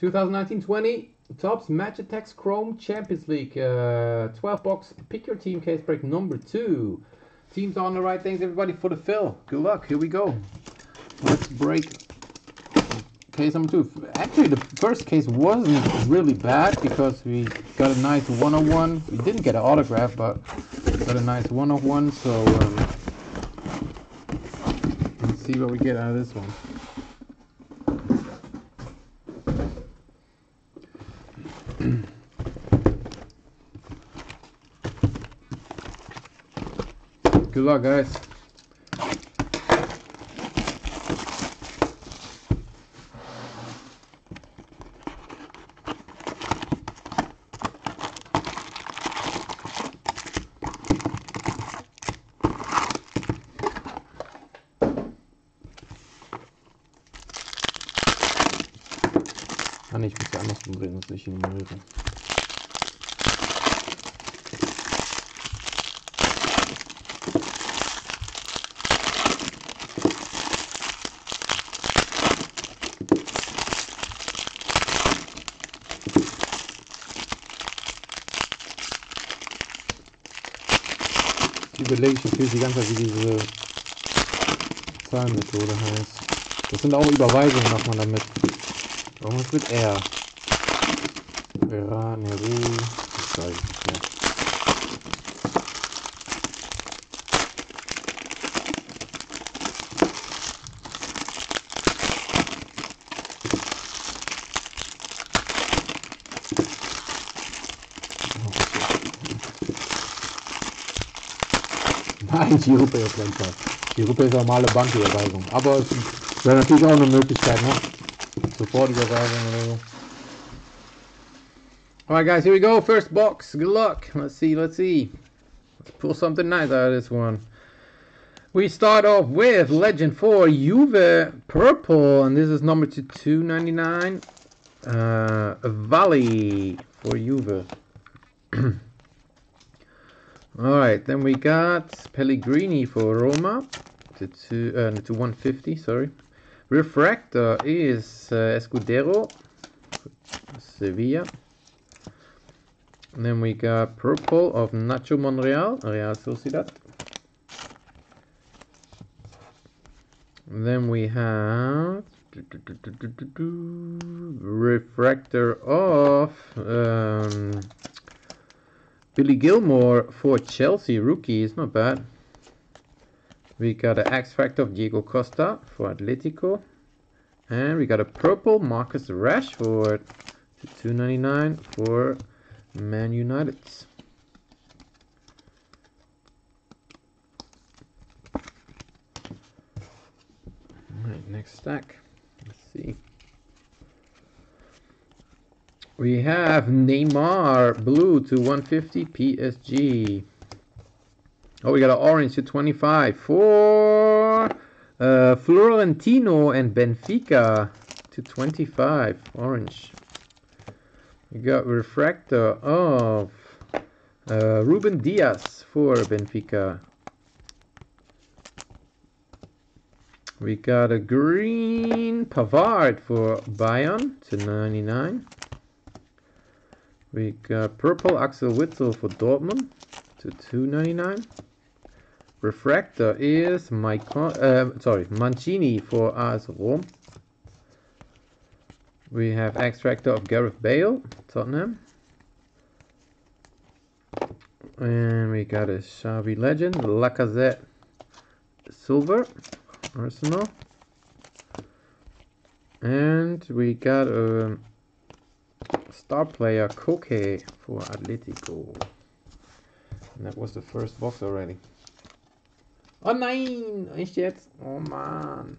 2019-20 Topps Match Attax Chrome Champions League uh, 12 box pick your team case break number two. Teams on the right things, everybody for the fill. Good luck. Here we go. Let's break case number two. Actually, the first case wasn't really bad because we got a nice 101. We didn't get an autograph, but got a nice 101. So um, let's see what we get out of this one. Good luck, guys. Überlege ich natürlich die ganze Zeit, wie diese Zahlmethode heißt. Das sind auch Überweisungen, macht man damit. Irgendwas mit R. Vera, Neru, das weiß ich nicht normale Banküberweisung. Aber es wäre natürlich auch eine Möglichkeit, ne? Sofortüberweisung oder so. Alright guys, here we go. First box. Good luck. Let's see, let's see. Let's pull something nice out of this one. We start off with Legend 4 Juve Purple, and this is number to 299. Uh, Valley for Juve. Alright, then we got Pellegrini for Roma to, two, uh, to 150, sorry. Refractor is uh, Escudero, Sevilla. And then we got purple of Nacho Monreal, Real Sociedad. Then we have refractor of um, Billy Gilmour for Chelsea, rookie, is not bad. We got an X Factor of Diego Costa for Atletico. And we got a purple Marcus Rashford to 299 for Man United. Alright, next stack. Let's see. We have Neymar blue to 150 PSG. Oh, we got an orange to 25 for uh, Florentino and Benfica to 25 orange. We got refractor of uh, Ruben Dias for Benfica. We got a green Pavard for Bayern to 99. We got purple Axel Witsel for Dortmund to 299. Refractor is Maicon, uh, sorry, Mancini for AS Rome. We have extractor of Gareth Bale, Tottenham. And we got a Xavi legend, Lacazette Silver, Arsenal. And we got a star player Koke for Atletico. And that was the first box already. Oh nein! Echt jetzt? Oh man.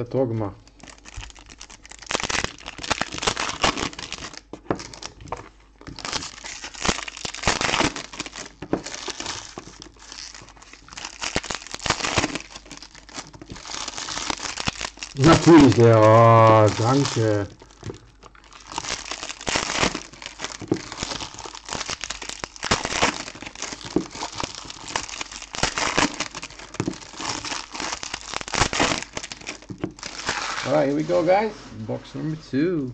Hat Tor gemacht? Natürlich der. Oh, danke. Alright, here we go, guys. Box number two.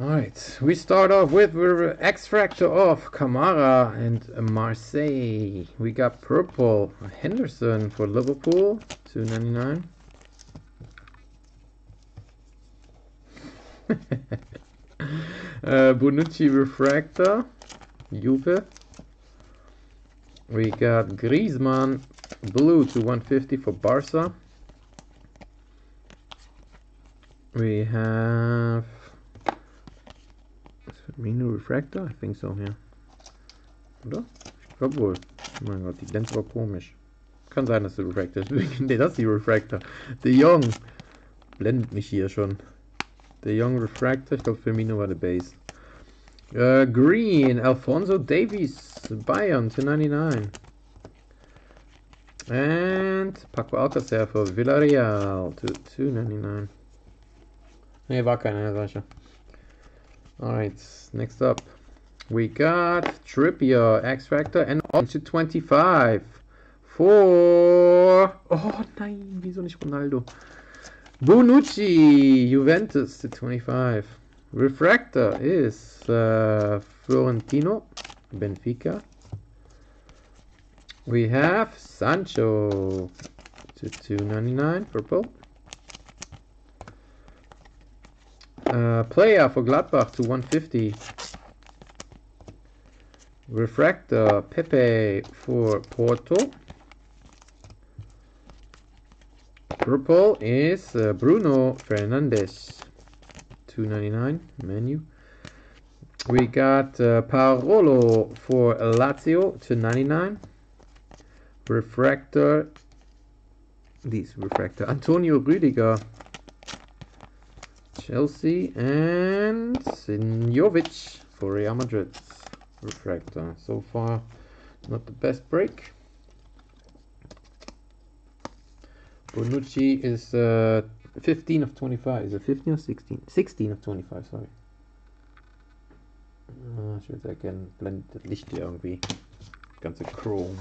Alright, we start off with the extractor of Kamara and Marseille. We got purple Henderson for Liverpool, 2.99. uh, Bonucci refractor, Juve. We got Griezmann blue to 150 for Barca. We have Firmino Refractor? I think so, ja. Oder? Ich glaube wohl. Oh mein Gott, die Lens war komisch. Kann sein, dass der Refractor ist. ne, das ist die Refractor. De Jong. Blendet mich hier schon. De Jong Refractor. Ich glaube, Firmino war der Base. Uh, green. Alphonso Davies. Bayern. 299. And Paco Alcacer for Villarreal. to 299. Ne, war keiner, Sascha. Alright, next up. We got Trippier, X Factor, and on to 25. For. Oh nein, wieso nicht Ronaldo? Bonucci, Juventus to 25. Refractor is uh, Florentino, Benfica. We have Sancho to 299 purple. Uh, Plea for Gladbach to 150. Refractor Pepe for Porto. Purple is uh, Bruno Fernandes, 299 menu. We got uh, Parolo for Lazio, 299. Refractor, this refractor, Antonio Rüdiger Chelsea and Sinjovic for Real Madrid. Refractor. So far, not the best break. Bonucci is uh, 15 of 25. Is it 15 or 16? 16 of 25, sorry. Ah, ich würde gerne blendet Licht hier irgendwie. Ganze Chrome.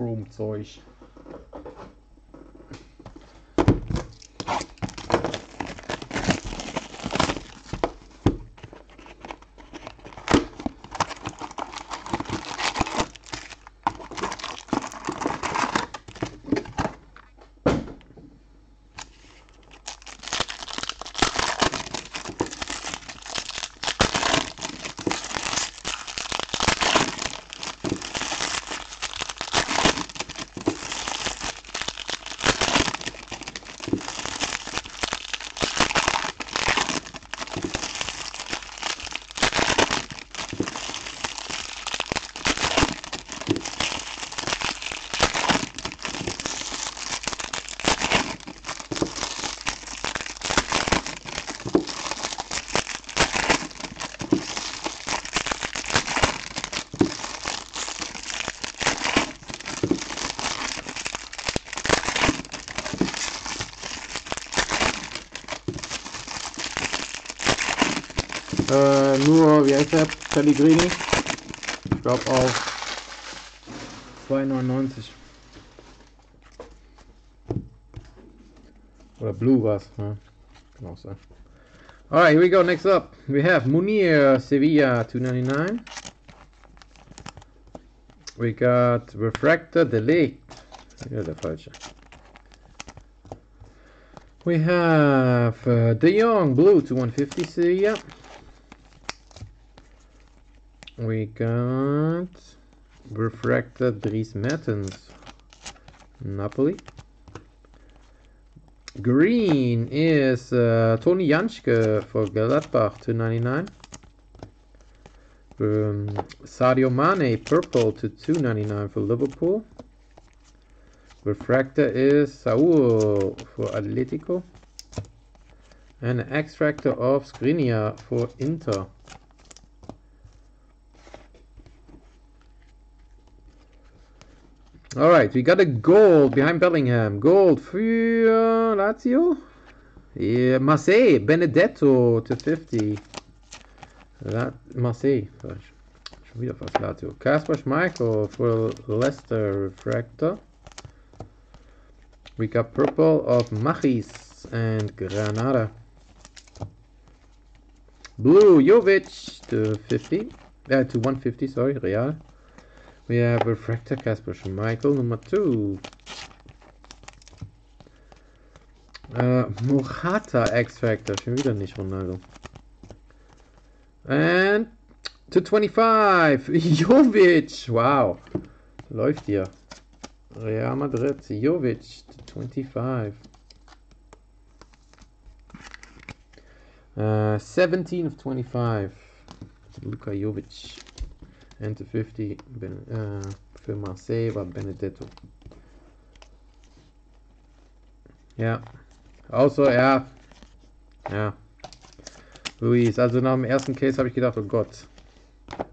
Chrome-Zeug. Pellegrini. Ich glaube auf 2,99. Oder Blue was, ne? Kann auch sein. Alright, here we go. Next up, we have Munir Sevilla 299. We got Refractor Delete. Ja, der falsche. We have uh, De Jong Blue to 150 Sevilla. We got Refracted Dries Mertens, Napoli. Green is uh, Tony Jantschke for Gladbach, 299. Um, Sadio Mane, purple to 299 for Liverpool. Refractor is Saul for Atletico. And an X-Fractor of Skriniar for Inter. Alright, we got a gold behind Bellingham. Gold for Lazio. Yeah, Marseille, Benedetto to 50. La Marseille. Schon wieder fast Lazio. Schmeichel for Leicester Refractor. We got purple of Machis and Granada. Blue Jovic to 50. Uh, to 150, sorry, Real. We have Refractor Kasper Schmeichel, number 2. Uh, Morata X Factor, schon wieder nicht Ronaldo. And to 25, Jovic, wow, läuft hier. Real Madrid, Jovic to 25. Uh, 17 of 25, Luka Jovic. To 50, ben, uh, für Marseille war Benedetto. Ja, außer, ja, ja. Luis, also nach dem ersten Case habe ich gedacht, oh Gott.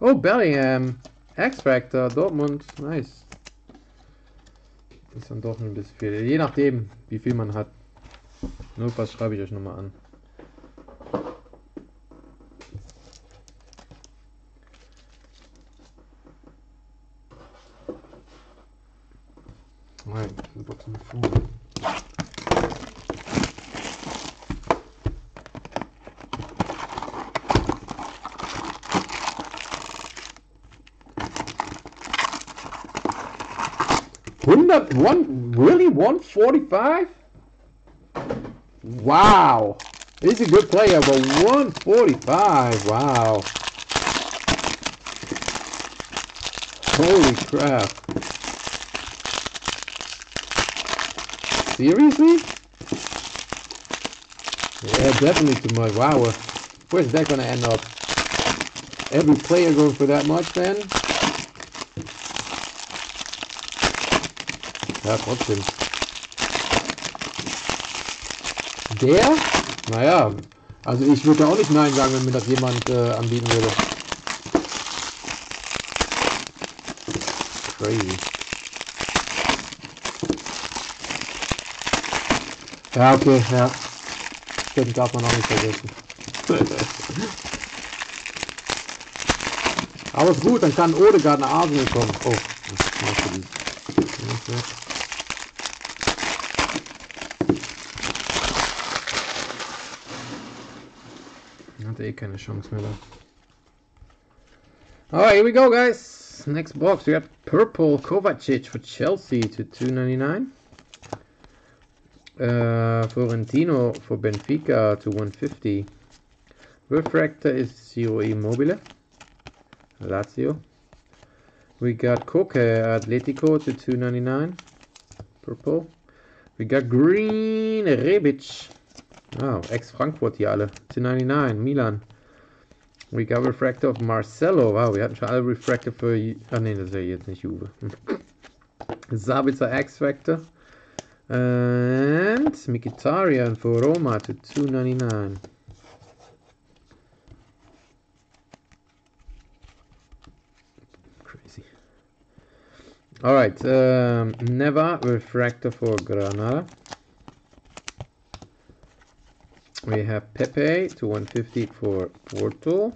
Oh, Bellingham. X-Factor, Dortmund, nice. Ist dann doch ein bisschen viel. Je nachdem, wie viel man hat. Nur was schreibe ich euch nochmal an. 145? Wow. He's a good player, but 145. Wow. Holy crap. Seriously? Yeah, definitely too much. Wow, where's that going to end up? Every player going for that much, then? That. Der? Naja, also ich würde auch nicht Nein sagen, wenn mir das jemand äh, anbieten würde. Crazy. Ja, okay, ja. Den darf man auch nicht vergessen. Aber ist gut, dann kann Odegaard nach Arsenal kommen. Oh, was machst Hatte eh keine Chance mehr da. Alright, here we go, guys. Next box, we got purple Kovacic for Chelsea to 299. Uh, Florentino for Benfica to 150. Refractor is Ciro Immobile. Lazio. We got Koke Atletico to 299. Purple. We got green Rebic. Wow, ex-Frankfurt hier alle. 299, Milan. We got Refractor of Marcelo. Wow, wir hatten schon alle Refractor für... Ah ne, das ja jetzt nicht Juve. Sabitzer X-Factor. And Mkhitaryan for Roma to 299. Crazy. Alright, um, Neva Refractor for Granada. We have Pepe to 150 for Porto.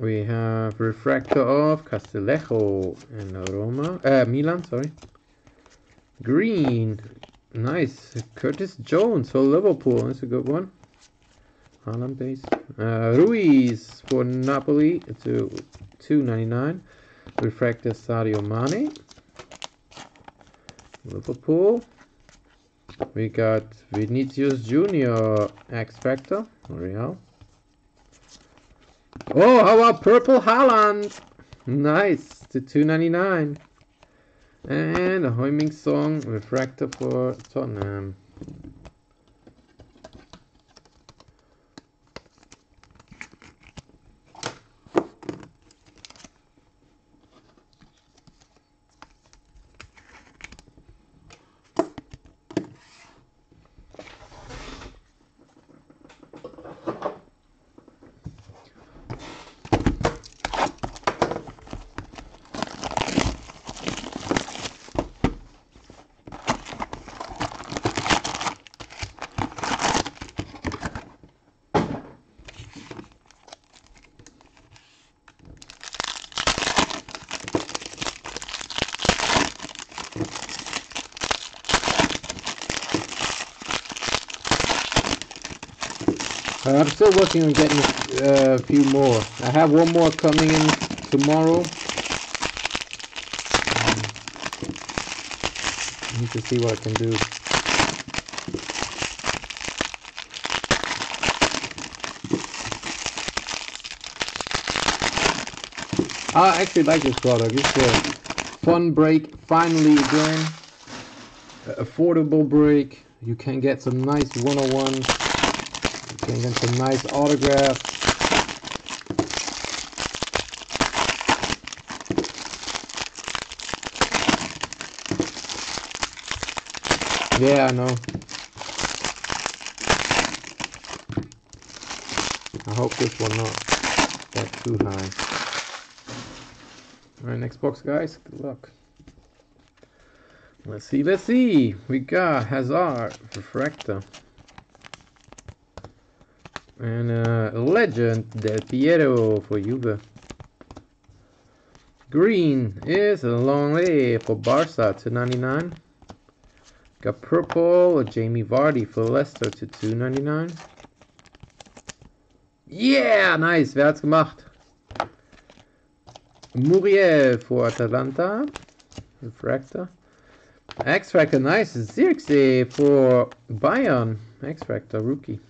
We have Refractor of Castillejo and Roma. Uh, Milan, sorry. Green. Nice. Curtis Jones for Liverpool. That's a good one. Haaland base. Uh, Ruiz for Napoli to 299. Refractor Sadio Mane. Liverpool. We got Vinicius Junior X Factor. Real. Oh, how about Purple Haaland? Nice. To 299. And a Heung-min Son Refractor for Tottenham. Still working on getting uh, a few more. I have one more coming in tomorrow. Um, need to see what I can do. I actually like this product. It's a fun break, finally again. affordable break. You can get some nice 101. Can get some nice autographs. Yeah, I know. I hope this one not that too high. Alright, next box, guys. Good luck. Let's see, let's see. We got Hazard, Refractor. And uh, Legend, Del Piero for Juve. Green is a Lenglet for Barca to 99. Got purple, Jamie Vardy for Leicester to 299. Yeah, nice. Wer hat's gemacht? Muriel for Atalanta. Refractor. X-Factor, nice. Zirkzee for Bayern. X-Factor, Rookie.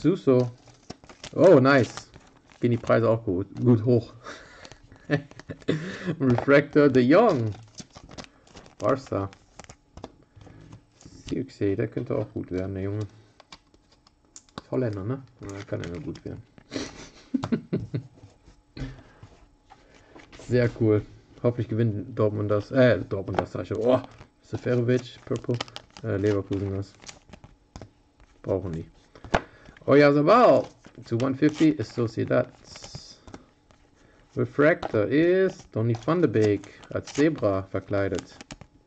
Suso. Oh, nice. Gehen die Preise auch gut, gut hoch. Refractor de Jong. Barca. Zirkzee, der könnte auch gut werden, der Junge. Holländer, ne? Ja, kann ja nur gut werden. Sehr cool. Hoffentlich gewinnt Dortmund das. Äh, Dortmund das, ich. Oh, Seferovic, Purple. Äh, Leverkusen das. Brauchen die. Oh ja, Sabal. To 150 ist Sociedad. Refractor ist Donny van de Beek als Zebra verkleidet.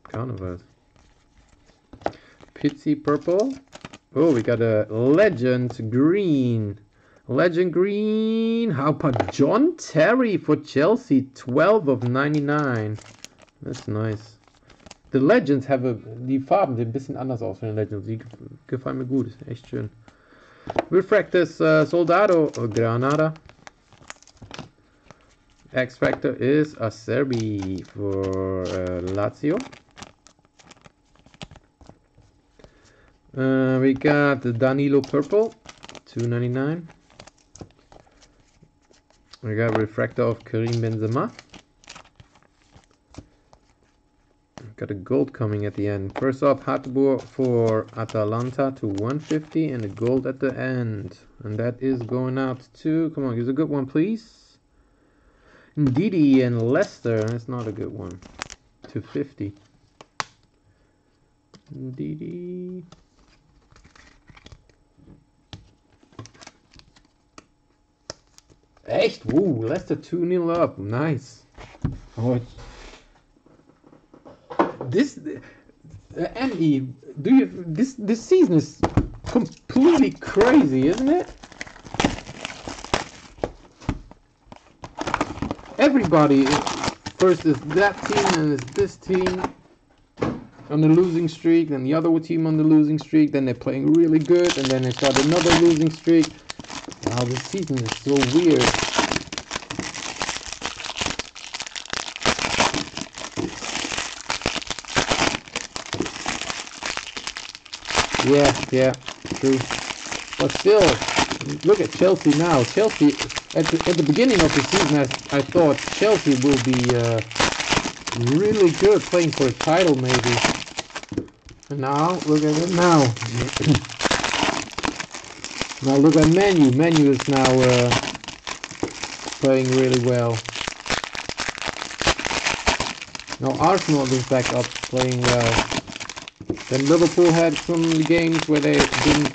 Karneval. Pizzi Purple. Oh, we got a Legend Green. Legend Green. How about John Terry for Chelsea? 12 of 99. That's nice. The Legends have a, die Farben sehen ein bisschen anders aus von den Legends. Die gefallen mir gut. Echt schön. Refractus uh, Soldado Granada. X Factor is Acerbi for uh, Lazio. Uh, we got Danilo Purple, 299. We got refractor of Karim Benzema. Got a gold coming at the end. First off, Hateboer for Atalanta to 150 and a gold at the end. And that is going out to, come on, give us a good one, please. Ndidi and Leicester, that's not a good one. To 50. Ndidi. Echt? Woo, Leicester 2 0 up. Nice. Oh. This uh, do you this this season is completely crazy, isn't it? Everybody first is that team and it's this team on the losing streak, then the other team on the losing streak, then they're playing really good, and then they start another losing streak. Wow, this season is so weird. Yeah, yeah, true. But still, look at Chelsea now. Chelsea, at the, at the beginning of the season, I, I thought Chelsea will be uh, really good, playing for a title maybe. And now, look at it now. Now look at Menu. Menu is now uh, playing really well. Now Arsenal is back up playing well. Then Liverpool had some games where they didn't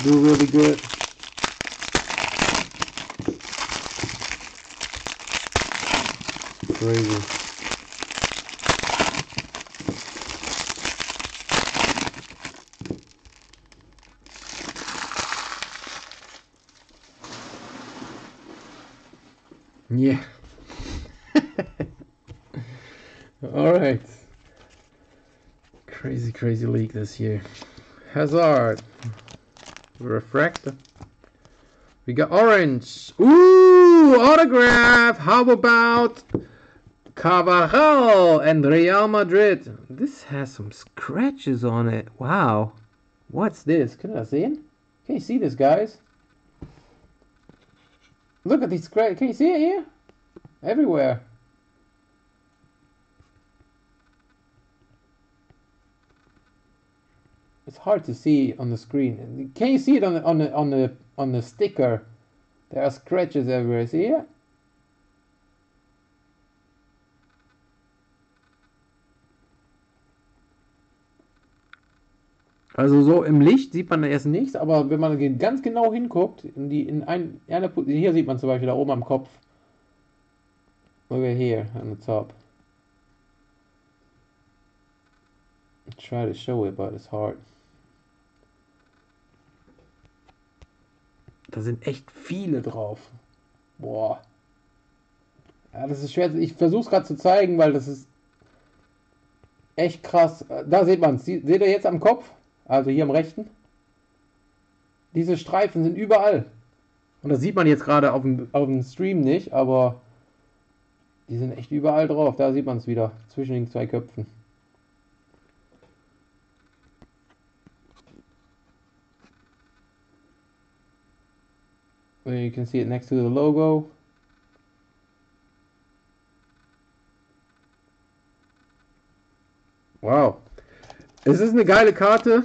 do really good. Crazy. Yeah. All right. Crazy, league this year. Hazard. refractor. We got orange. Ooh, autograph. How about Carvajal and Real Madrid? This has some scratches on it. Wow. What's this? Can I see it? Can you see this, guys? Look at these scratches. Can you see it here? Everywhere. It's hard to see on the screen. Can you see it on the on the on the on the sticker? There are scratches everywhere. See it? Also so im Licht sieht man erst nichts, aber wenn man ganz genau hinguckt, in die in ein, eine, hier sieht man zum Beispiel da oben am Kopf. Look at here on the top. I try to show it, but it's hard. Da sind echt viele drauf. Boah. Ja, das ist schwer. Ich versuche es gerade zu zeigen, weil das ist echt krass. Da sieht man es. Seht ihr jetzt am Kopf? Also hier am rechten. Diese Streifen sind überall. Und das sieht man jetzt gerade auf dem, auf dem Stream nicht, aber die sind echt überall drauf. Da sieht man es wieder. Zwischen den zwei Köpfen. You can see it next to the logo. Wow. Es ist eine geile Karte.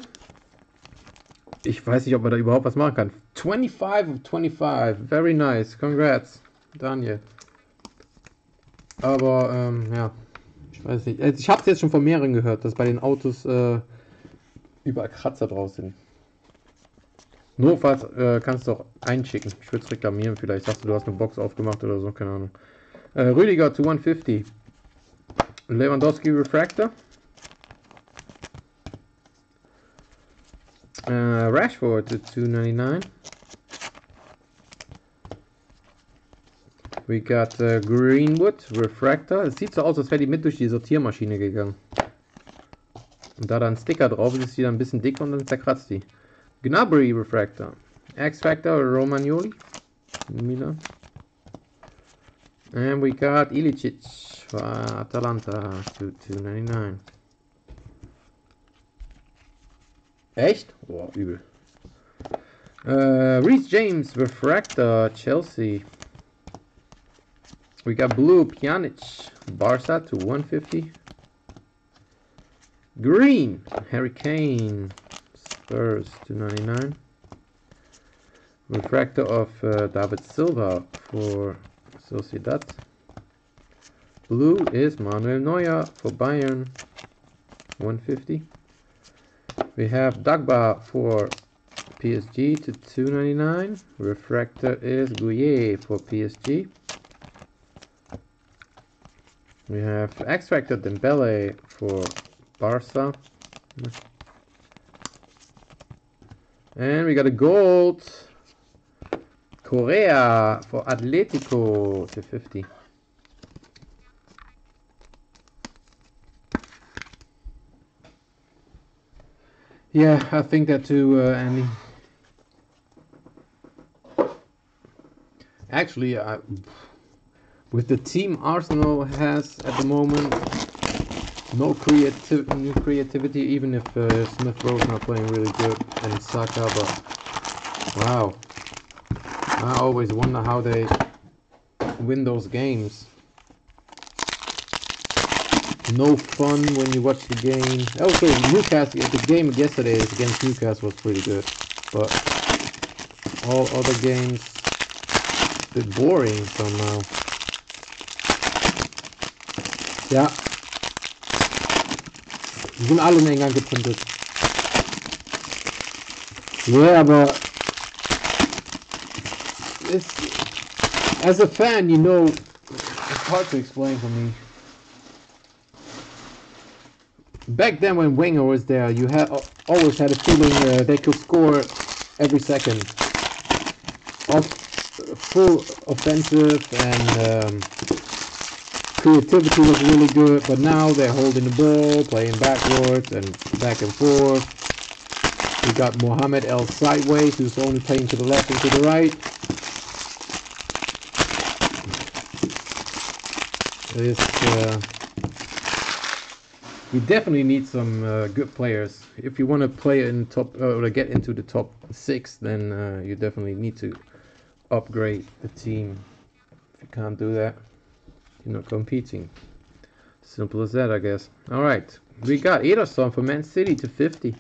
Ich weiß nicht, ob man da überhaupt was machen kann. 25 of 25. Very nice. Congrats, Daniel. Aber, ähm, ja. Ich weiß nicht. Also, ich habe es jetzt schon von mehreren gehört, dass bei den Autos äh, überall Kratzer draus sind. Notfalls äh, kannst du auch einschicken. Ich würde es reklamieren. Vielleicht sagst du, du hast eine Box aufgemacht oder so. Keine Ahnung. Äh, Rüdiger zu 150. Lewandowski Refractor. Uh, Rashford to 299. We got uh, Greenwood Refractor. Es sieht so aus, als wäre die mit durch die Sortiermaschine gegangen. Und da da ein Sticker drauf ist, ist die dann ein bisschen dick und dann zerkratzt die. Gnabry Refractor. X-Factor Romagnoli. Milan. And we got Ilicic for Atalanta to 299. Echt? Boah, übel. Uh, Reece James, Refractor, Chelsea. We got blue, Pjanic, Barca to 150. Green, Harry Kane, Spurs to 99. Refractor of uh, David Silva for Sociedad. Blue is Manuel Neuer for Bayern, 150. We have Dagba for PSG to 299. Refractor is Gouillet for PSG. We have X-Factor Dembele for Barca. And we got a gold Correa for Atletico to 50. Yeah, I think that too, uh, Andy. Actually, I, with the team Arsenal has at the moment, no creative, new creativity, even if uh, Smith Rowe's not playing really good and Saka, but wow. I always wonder how they win those games no fun when you watch the game. Also, Newcastle, the game yesterday against Newcastle was pretty good, but all other games, a bit boring somehow. Ja. Die sind alle in England geprintet. Yeah, aber it's, as a fan, you know, it's hard to explain for me back then when Wenger was there, you had always had a feeling uh, they could score every second. Off, full offensive and um, creativity was really good, but now they're holding the ball, playing backwards and back and forth. We got Mohamed El Sideways, who's only playing to the left and to the right. This, uh, we definitely need some uh, good players. If you want to play in top uh, or get into the top six, then uh, you definitely need to upgrade the team. If you can't do that, you're not competing. Simple as that, I guess. All right, we got Ederson for Man City to 50.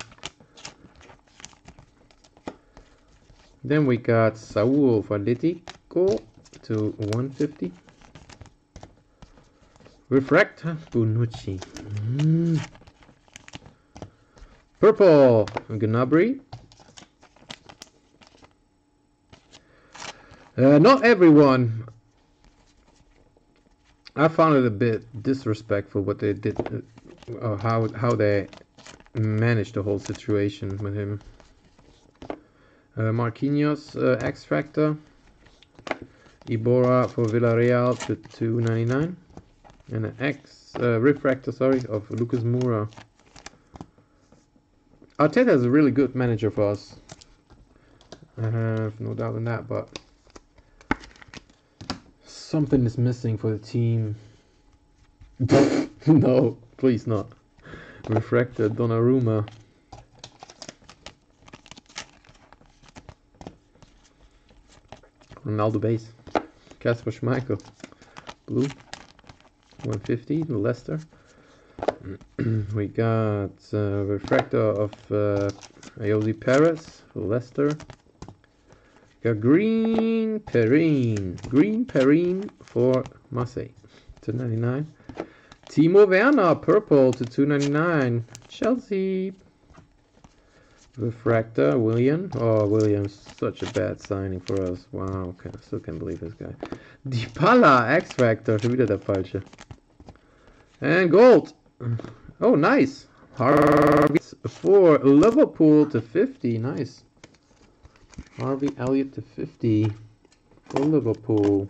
Then we got Saul for Atletico to 150. Refractor Bonucci. Mm. Purple Gnabry. Uh, not everyone. I found it a bit disrespectful what they did, uh, how how they managed the whole situation with him. Uh, Marquinhos uh, X Factor. Iborra for Villarreal to 299 and an X uh, refractor, sorry, of Lucas Moura. Arteta is a really good manager for us. I have no doubt in that, but something is missing for the team. no, please not. Refractor Donnarumma. Ronaldo base. Kasper Schmeichel. Blue. 150, Leicester. we got uh, refractor of uh, Ayoze Perez Leicester. Got green Perrine, green Perrine for Marseille, 299. Timo Werner, purple to 299. Chelsea. Refractor, Willian. Oh, Willian's such a bad signing for us. Wow, okay, I still can't believe this guy. Dybala, X-Factor, schon wieder der falsche. And gold. Oh, nice. Harvey for Liverpool to 50. Nice. Harvey Elliott to 50 for Liverpool.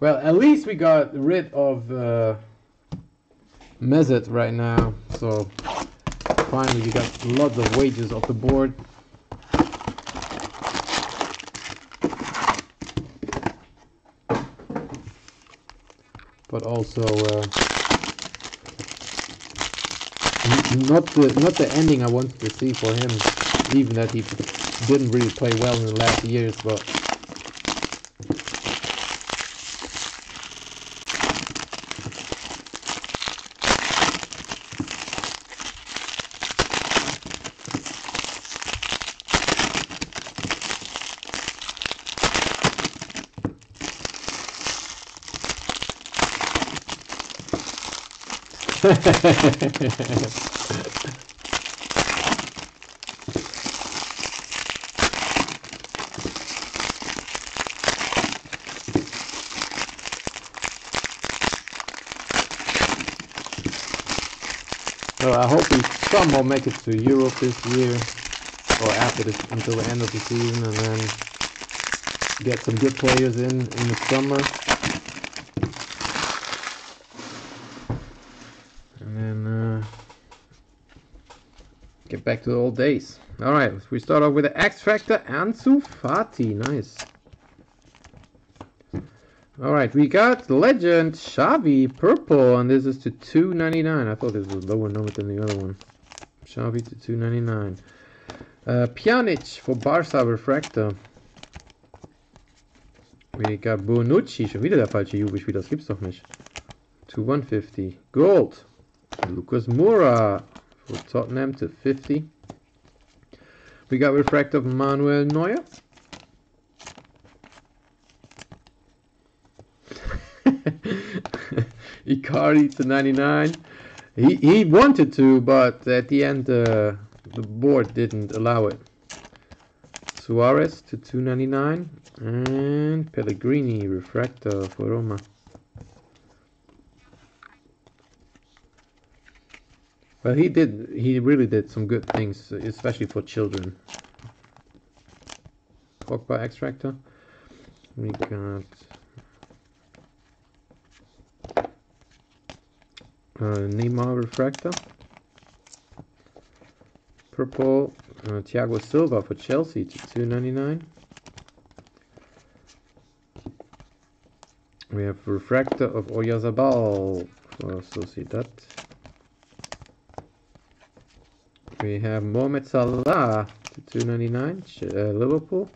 Well, at least we got rid of uh, Mesut right now. So finally you got lots of wages off the board. But also uh, not the not the ending I wanted to see for him. Even that he didn't really play well in the last years, but So I hope we somehow make it to Europe this year, or after this, until the end of the season, and then get some good players in in the summer. And then uh, get back to the old days. All right, we start off with the X Factor Ansu Fati. Nice. All right, we got Legend Xavi Purple, and this is to 2.99. I thought this was a lower number than the other one. Xavi to 2.99. Uh, Pjanic for Barca Refractor. We got Bonucci, schon wieder der falsche Jugendspieler, das gibt's doch nicht. To 150. Gold. Lucas Moura for Tottenham to 50. We got Refractor of Manuel Neuer. Icardi to 99. He, he wanted to, but at the end uh, the board didn't allow it. Suarez to 299 and Pellegrini refractor for Roma. Well, he did. He really did some good things, especially for children. Pogba extractor. We got uh, Neymar refractor. Purple uh, Thiago Silva for Chelsea to 299. We have refractor of Oyarzabal for Sociedad. We have Mohamed Salah to 299, uh, Liverpool.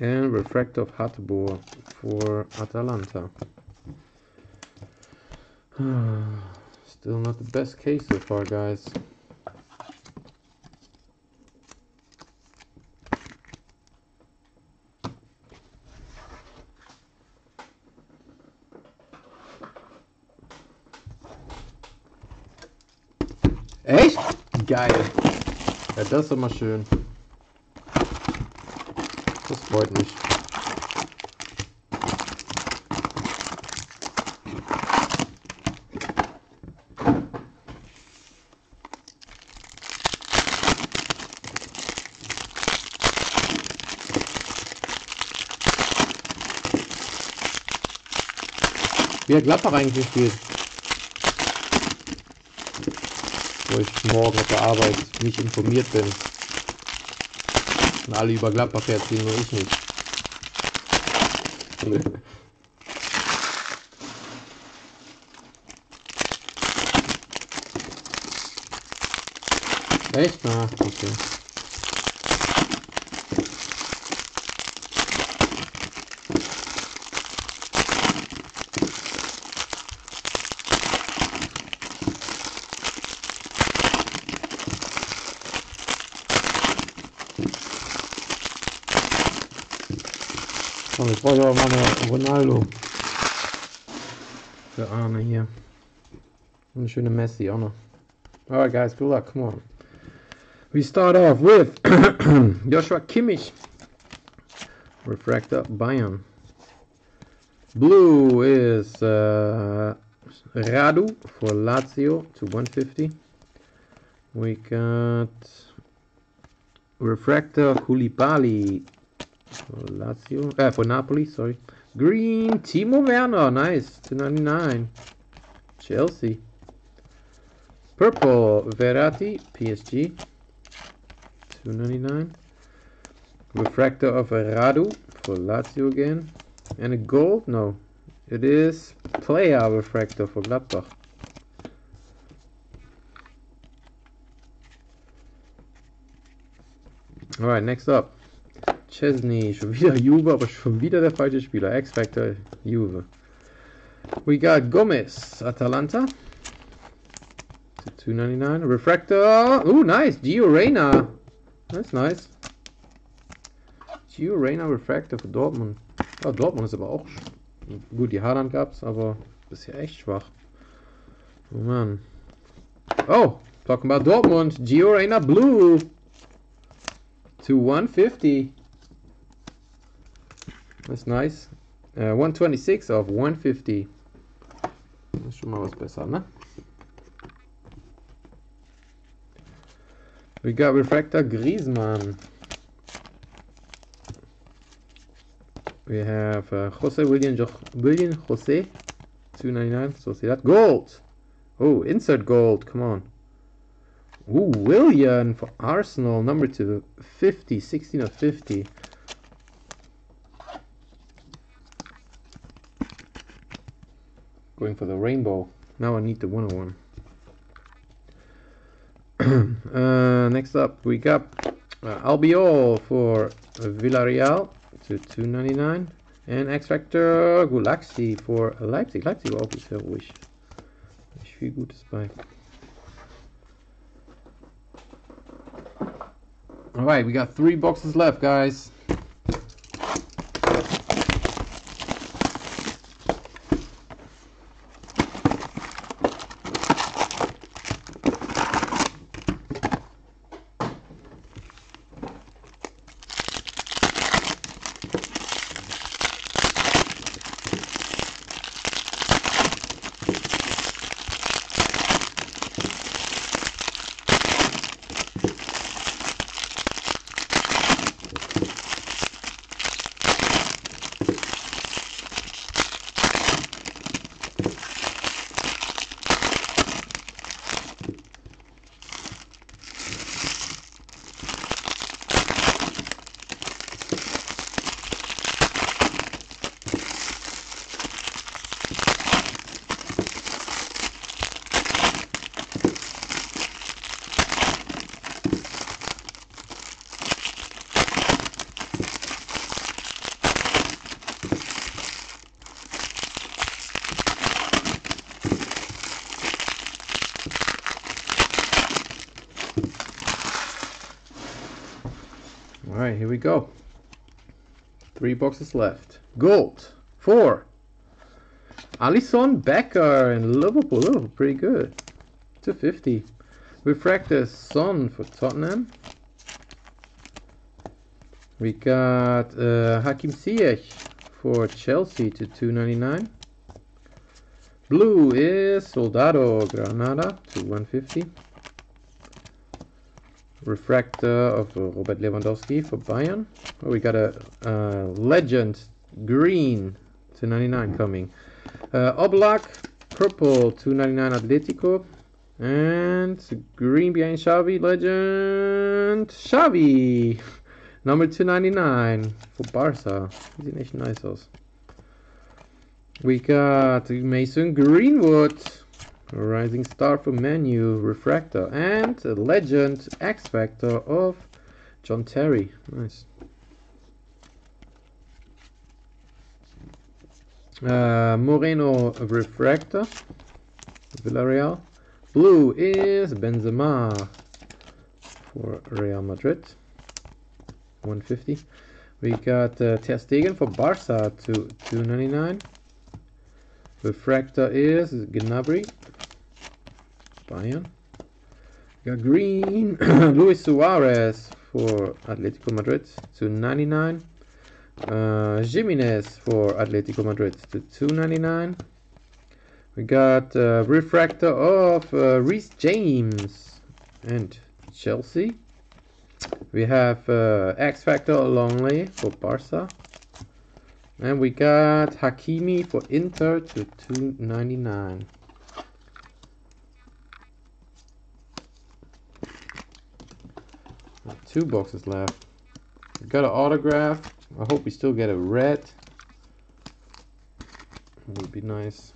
And refractor of for Atalanta. Still not the best case so far, guys. Geil. Ja, das ist immer schön. Das freut mich. Wie hat Gladbach eigentlich gespielt? Wo ich morgen auf der Arbeit nicht informiert bin. Und alle über Gladbach erzählen, nur ich nicht. Echt? Na, okay. Mal eine Ronaldo. Für Arne. Eine schöne Messi auch noch. Alright guys, good luck, come on. We start off with Joshua Kimmich. Refractor Bayern. Blue is uh, Radu for Lazio to 150. We got Refractor Koulibaly for Lazio, uh, for Napoli, sorry. Green, Timo Werner, nice, 299. Chelsea. Purple, Verratti, PSG, 299. Refractor of Radu for Lazio again. And a gold? No. It is Plea refractor for Gladbach. Alright, next up. Chesney, schon wieder Juve, aber schon wieder der falsche Spieler. X-Factor, Juve. We got Gomez, Atalanta. To 299. Refractor. Oh, nice. Gio Reyna. That's nice. Gio Reyna Refractor für Dortmund. Ja, Dortmund ist aber auch. Gut, die Haaland gab's, aber ja echt schwach. Oh man. Oh, talking about Dortmund. Gio Reyna Blue. To 150. That's nice. Uh, 126 of 150. Das ist schon was besser, ne? We got Refractor Griezmann. We have uh, Jose William, jo William Jose, 299, Sociedad Gold! Oh, insert gold, come on. Ooh, Willian for Arsenal, number two, 50, 16 of 50. Going for the rainbow. Now I need the 101. uh, next up, we got uh, Albiol for Villarreal to 299 and X Factor Gulacsi for Leipzig. Leipzig war auch bisher ruhig. Nicht viel Gutes bei. Alright, we got three boxes left, guys. Right, here we go. Three boxes left. Gold. Four. Alisson Becker in Liverpool. Liverpool, pretty good. 250. Refractor Son for Tottenham. We got uh, Hakim Ziyech for Chelsea to 299. Blue is Soldado Granada to 150. Refractor of Robert Lewandowski for Bayern. Oh, we got a uh, Legend Green to 99 coming. Uh, Oblak Purple 299 Atletico. And green behind Xavi Legend Xavi number 299 for Barca. Nation Isos. We got Mason Greenwood, Rising Star for Menu, Refractor, and Legend X Factor of John Terry. Nice. Uh, Moreno Refractor, Villarreal. Blue is Benzema for Real Madrid. 150. We got uh, Ter Stegen for Barca to 299. Refractor is Gnabry. Bayern. Got green Luis Suarez for Atletico Madrid to 99. Uh, Gimenez for Atletico Madrid to 299. We got uh, refractor of uh, Reece James and Chelsea. We have uh, X Factor Lenglet for Barca. And we got Hakimi for Inter to 299. Two boxes left. We got an autograph. I hope we still get a red. It would be nice.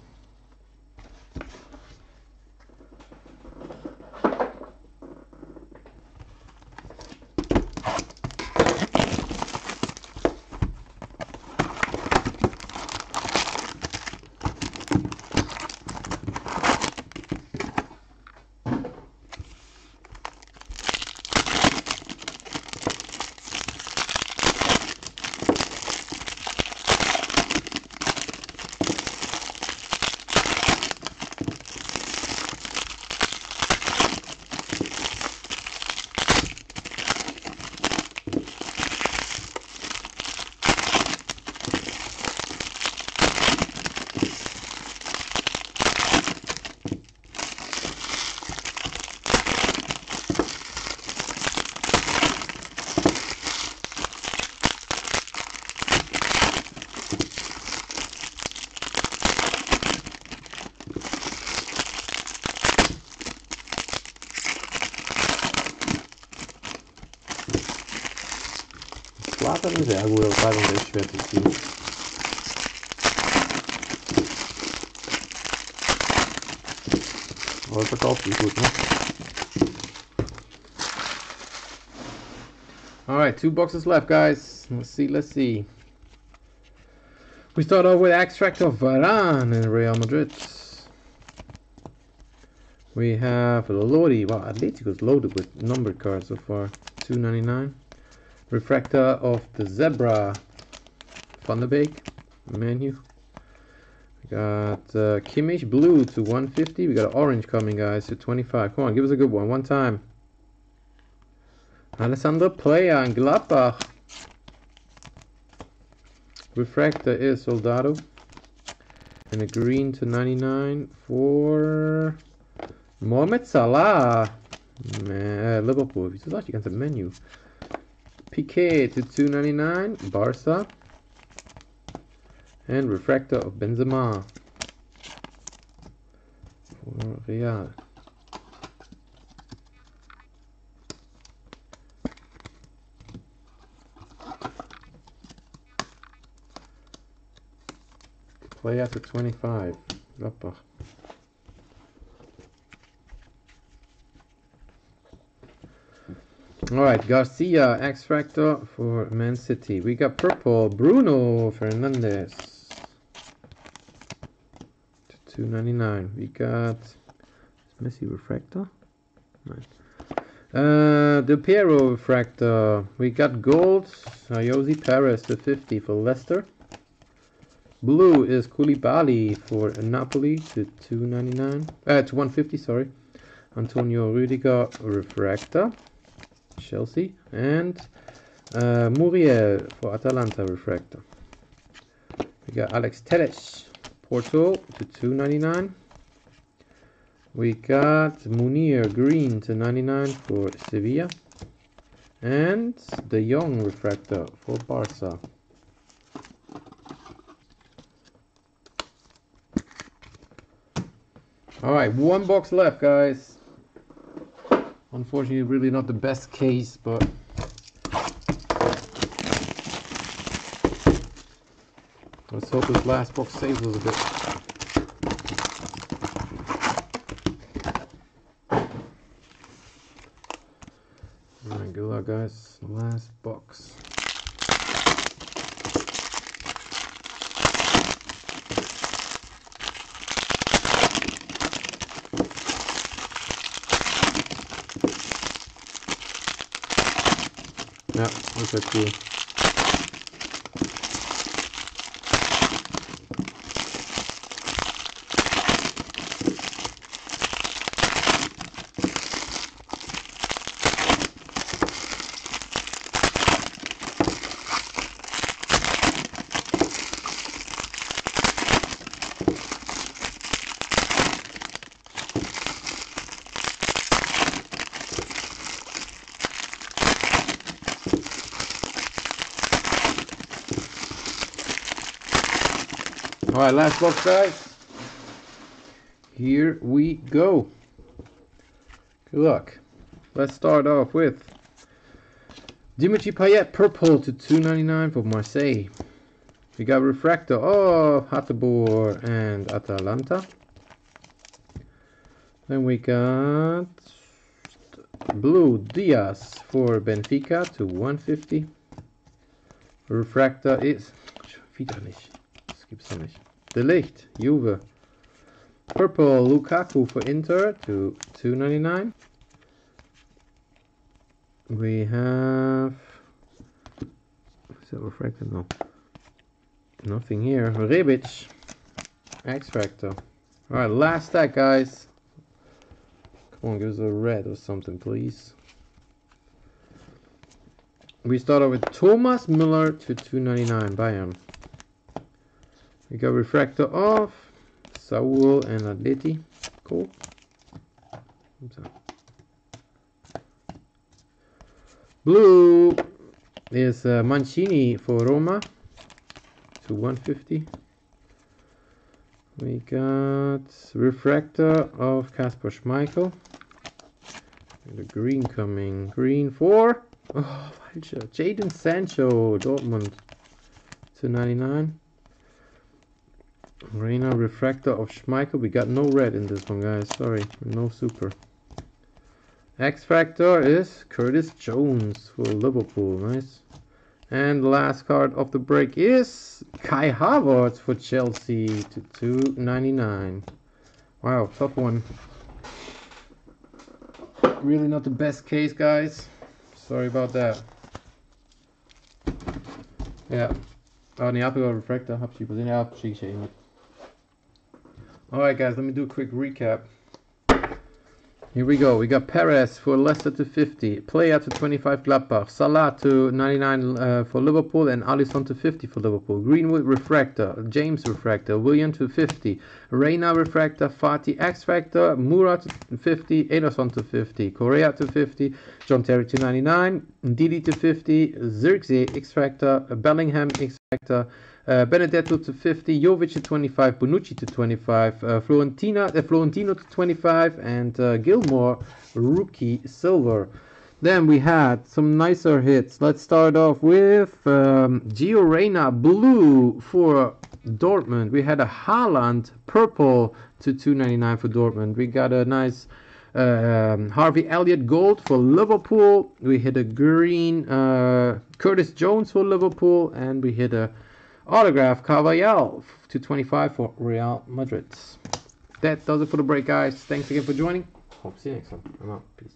Schwer zu ziehen. Aber verkauft sich? Alright, two boxes left, guys. Let's see, let's see. We start off with extract of Varane in Real Madrid. We have Lodi. Wow, Atletico's loaded with numbered cards so far. 299. Refractor of the Zebra. Van de Beek. Menu. We got uh, Kimmich Blue to 150. We got an orange coming, guys, to 25. Come on, give us a good one. One time. Alassane Plea and Gladbach. Refractor is Soldado. And a green to 99 for Mohamed Salah. Man, uh, Liverpool. Wieso soll ich die ganze Menü? Pique to 299. Barca. And Refractor of Benzema. For Real. Play after 25. Gladbach. Alright, Garcia, X Factor for Man City. We got purple, Bruno Fernandes. 299. We got Messi Refractor. Nice. Uh, the Piero refractor. We got gold. Ayoze Perez to 50 for Leicester. Blue is Koulibaly for Napoli to 299. Uh, to 150, sorry. Antonio Rudiger refractor. Chelsea. And uh, Muriel for Atalanta refractor. We got Alex Telles Porto to 299. We got Munir Green to 99 for Sevilla. And De Jong Refractor for Barca. Alright, one box left, guys. Unfortunately, really not the best case, but... Let's hope this last box saves us a bit. Alright, good luck guys. Last box. Yeah, look at you. All right, last box, guys. Here we go. Good luck. Let's start off with Dimitri Payet, purple to 2.99 for Marseille. We got refractor of Hateboer and Atalanta. Then we got blue Dias for Benfica to 150. Refractor is wieder nicht. De Ligt, Juve. Purple Lukaku for Inter to 2.99. We have is that refracted? No. Nothing here. Rebic. X Factor. Alright, last stack guys. Come on, give us a red or something, please. We start off with Thomas Muller to 2.99 Bayern. We got refractor off. Saul and Atleti. Cool. Blue is uh, Mancini for Roma to 150. We got refractor of Kasper Schmeichel. The green coming. Green for oh, Jadon Sancho, Dortmund to 99. Reina Refractor of Schmeichel. We got no red in this one, guys. Sorry, no super. X Factor is Curtis Jones for Liverpool. Nice. And the last card of the break is Kai Havertz for Chelsea to 2.99. Wow, tough one. Really not the best case, guys. Sorry about that. Ja. Oh nee, heb ik al refractor. Heb je gezien? Ja, precies. Alright guys, let me do a quick recap. Here we go. We got Perez for Leicester to 50, Plea to 25 Gladbach, Salah to 99 uh, for Liverpool, and Alisson to 50 for Liverpool. Greenwood Refractor, James Refractor, Willian to 50, Reina Refractor, Fati X Factor, Murat to 50, Ederson to 50, Correa to 50, John Terry to 99, Ndidi to 50, Zirkzee X Factor, Bellingham X Factor, uh, Benedetto to 50, Jovic to 25, Bonucci to 25, uh, Florentina, uh, Florentino to 25, and uh, Gilmour rookie silver. Then we had some nicer hits. Let's start off with um, Gio Reyna blue for Dortmund. We had a Haaland purple to 2.99 for Dortmund. We got a nice um, Harvey Elliott gold for Liverpool. We hit a green uh, Curtis Jones for Liverpool, and we hit a Autograph Carvajal to 25 for Real Madrid. That does it for the break, guys. Thanks again for joining. Hope to see you next time. I'm out. Peace.